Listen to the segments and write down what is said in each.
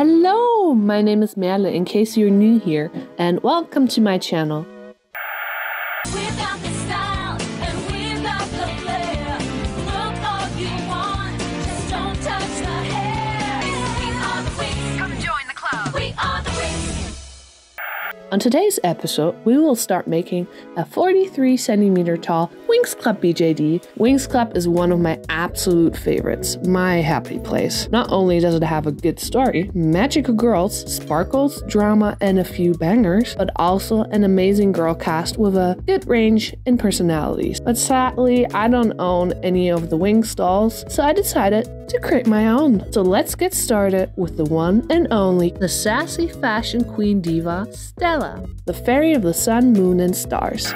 Hello, my name is Merle in case you're new here, and welcome to my channel. On today's episode, we will start making a 43 centimeter tall Winx Club BJD. Winx Club is one of my absolute favorites, my happy place. Not only does it have a good story, magical girls, sparkles, drama, and a few bangers, but also an amazing girl cast with a good range in personalities. But sadly, I don't own any of the Winx dolls, so I decided to create my own. So let's get started with the one and only, the sassy fashion queen diva, Stella, the fairy of the sun, moon, and stars.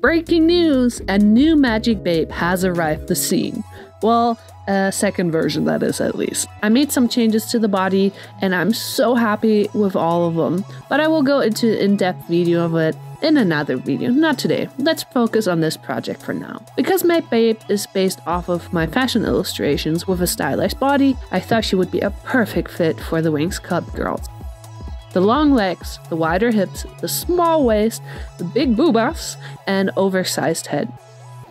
Breaking news! A new magic babe has arrived the scene. Well, a second version, that is, at least. I made some changes to the body, and I'm so happy with all of them, but I will go into an in-depth video of it in another video, not today. Let's focus on this project for now. Because my babe is based off of my fashion illustrations with a stylized body, I thought she would be a perfect fit for the Winx Club girls. The long legs, the wider hips, the small waist, the big boobas, and oversized head.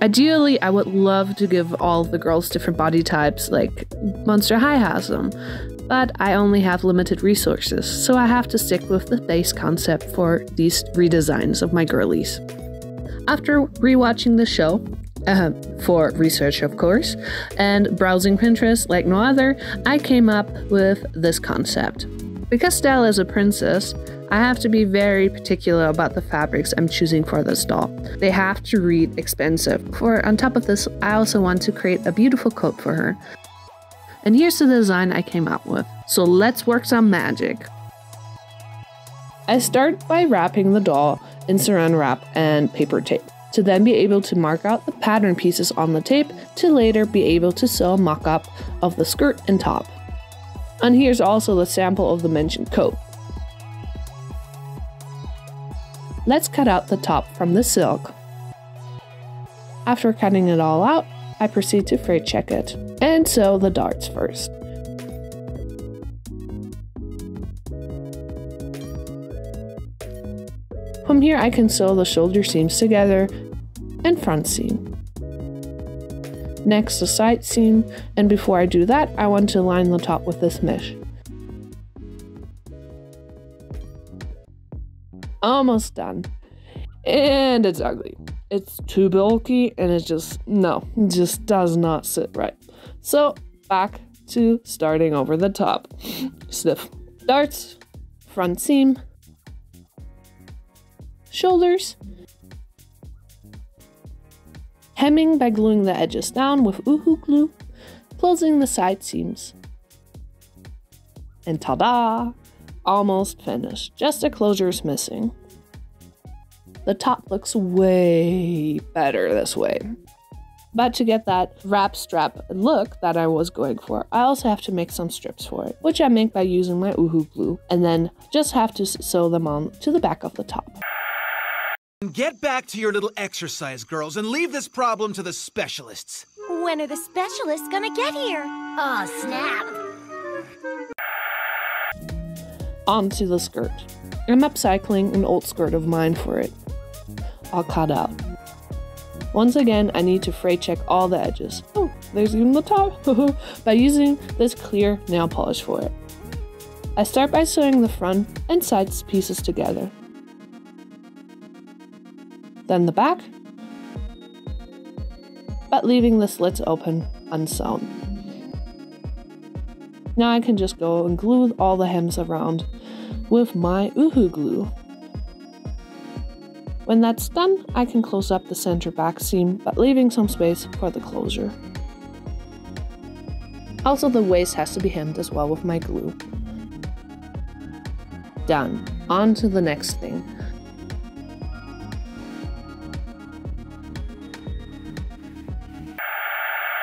Ideally, I would love to give all the girls different body types like Monster High has them, but I only have limited resources, so I have to stick with the base concept for these redesigns of my girlies. After rewatching the show, uh, for research of course, and browsing Pinterest like no other, I came up with this concept. Because Stella is a princess, I have to be very particular about the fabrics I'm choosing for this doll. They have to read expensive. For on top of this, I also want to create a beautiful coat for her. And here's the design I came up with. So let's work some magic. I start by wrapping the doll in saran wrap and paper tape to then be able to mark out the pattern pieces on the tape to later be able to sew a mock-up of the skirt and top. And here's also the sample of the mentioned coat. Let's cut out the top from the silk. After cutting it all out, I proceed to fray check it and sew the darts first. From here I can sew the shoulder seams together and front seam. Next the side seam, and before I do that, I want to line the top with this mesh. Almost done. And it's ugly. It's too bulky and it just, no, just does not sit right. So back to starting over the top. Sniff. Darts, front seam, shoulders, hemming by gluing the edges down with Uhu glue, closing the side seams. And ta-da! Almost finished. Just a closure is missing. The top looks way better this way. But to get that wrap strap look that I was going for, I also have to make some strips for it, which I make by using my Uhu glue, and then just have to sew them on to the back of the top. Get back to your little exercise, girls, and leave this problem to the specialists. When are the specialists gonna get here? Oh, snap. Onto the skirt. I'm upcycling an old skirt of mine for it. All cut out. Once again, I need to fray check all the edges. Oh, there's even the top! by using this clear nail polish for it. I start by sewing the front and sides pieces together. Then the back, but leaving the slits open unsewn. Now I can just go and glue all the hems around with my Uhu glue. When that's done, I can close up the center back seam, but leaving some space for the closure. Also, the waist has to be hemmed as well with my glue. Done. On to the next thing.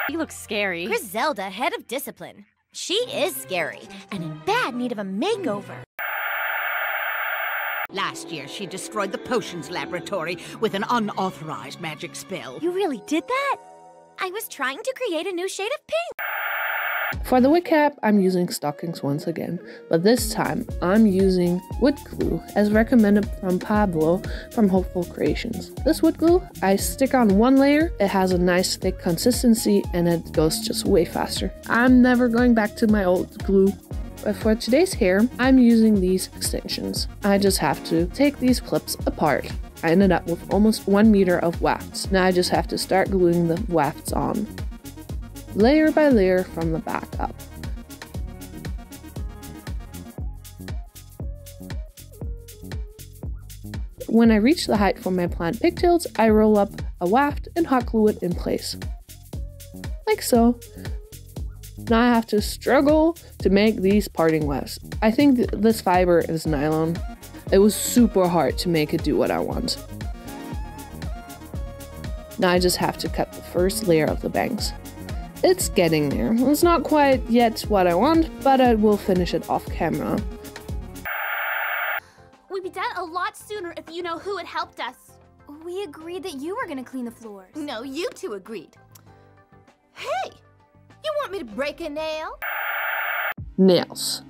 He looks scary. Griselda, head of discipline. She is scary and in bad need of a makeover. Last year, she destroyed the potions laboratory with an unauthorized magic spell. You really did that? I was trying to create a new shade of pink. For the wig cap, I'm using stockings once again, but this time I'm using wood glue as recommended from Pablo from Hopeful Creations. This wood glue, I stick on one layer, it has a nice thick consistency and it goes just way faster. I'm never going back to my old glue. But for today's hair, I'm using these extensions. I just have to take these clips apart. I ended up with almost one meter of wefts. Now I just have to start gluing the wefts on layer by layer from the back up. When I reach the height for my plant pigtails, I roll up a weft and hot glue it in place. Like so. Now I have to struggle to make these parting wefts. I think th this fiber is nylon. It was super hard to make it do what I want. Now I just have to cut the first layer of the bangs. It's getting there. It's not quite yet what I want, but I will finish it off camera. We'd be done a lot sooner if you know who had helped us. We agreed that you were gonna clean the floors. No, you two agreed. Hey! You want me to break a nail? Nails.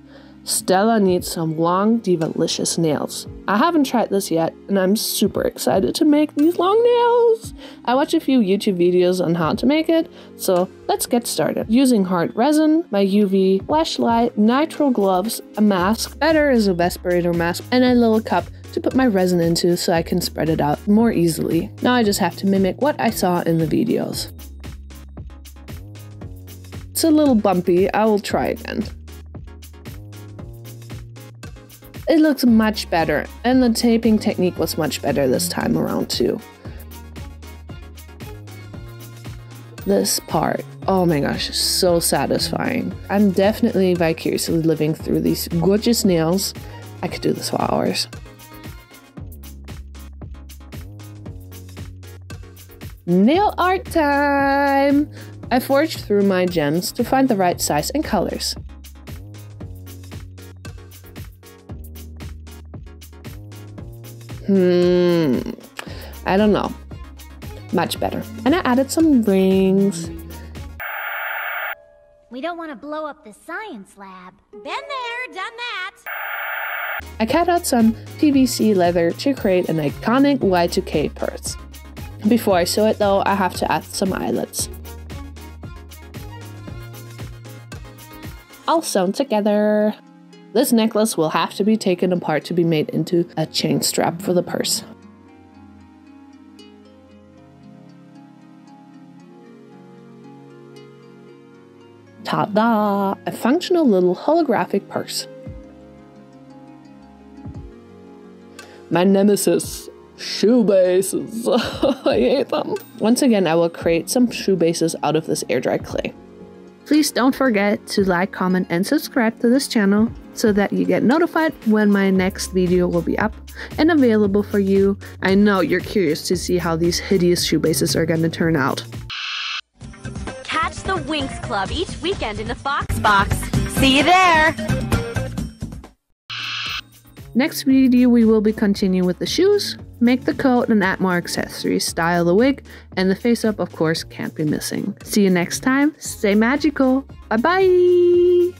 Stella needs some long, divalicious nails. I haven't tried this yet, and I'm super excited to make these long nails. I watched a few YouTube videos on how to make it, so let's get started. Using hard resin, my UV flashlight, nitrile gloves, a mask, better is a respirator mask, and a little cup to put my resin into so I can spread it out more easily. Now I just have to mimic what I saw in the videos. A little bumpy, I will try again. It looks much better, and the taping technique was much better this time around too. This part, oh my gosh, so satisfying. I'm definitely vicariously living through these gorgeous nails. I could do this for hours. Nail art time! I forged through my gems to find the right size and colors. Hmm, I don't know. Much better. And I added some rings. We don't want to blow up the science lab. Been there, done that. I cut out some PVC leather to create an iconic Y2K purse. Before I sew it though, I have to add some eyelets. All sewn together. This necklace will have to be taken apart to be made into a chain strap for the purse. Ta-da! A functional little holographic purse. My nemesis, shoe bases. I hate them. Once again, I will create some shoe bases out of this air dry clay. Please don't forget to like, comment, and subscribe to this channel so that you get notified when my next video will be up and available for you. I know you're curious to see how these hideous shoe bases are going to turn out. Catch the Winx Club each weekend in the Fox Box. See you there! Next video, we will be continuing with the shoes, make the coat and add more accessories, style the wig, and the face up, of course, can't be missing. See you next time. Stay magical. Bye bye.